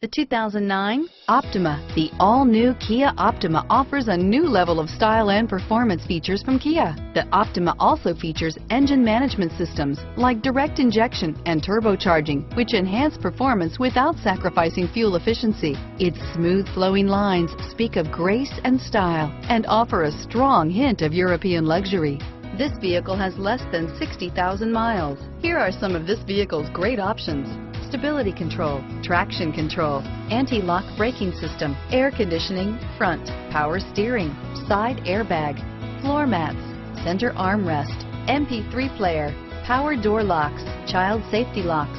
The 2009 Optima. The all-new Kia Optima offers a new level of style and performance features from Kia. The Optima also features engine management systems like direct injection and turbocharging, which enhance performance without sacrificing fuel efficiency. Its smooth flowing lines speak of grace and style and offer a strong hint of European luxury. This vehicle has less than 60,000 miles. Here are some of this vehicle's great options stability control, traction control, anti-lock braking system, air conditioning, front, power steering, side airbag, floor mats, center armrest, MP3 player, power door locks, child safety locks,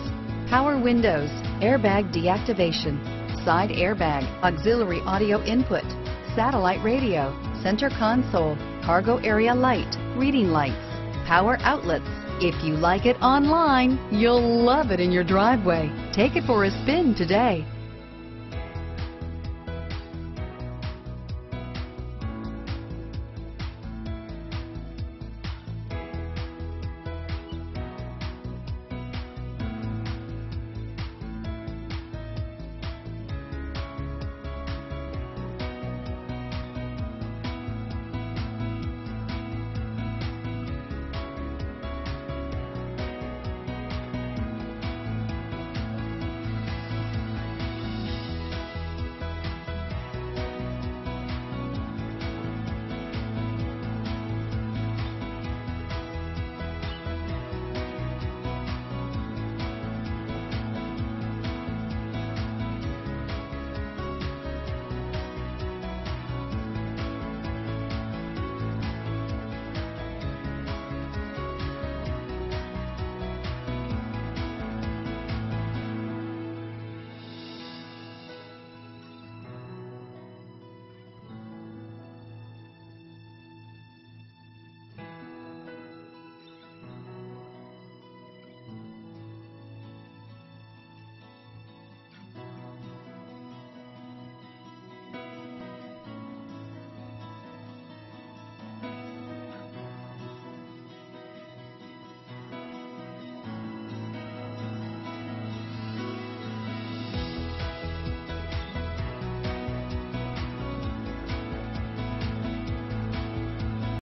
power windows, airbag deactivation, side airbag, auxiliary audio input, satellite radio, center console, cargo area light, reading lights, power outlets, if you like it online, you'll love it in your driveway. Take it for a spin today.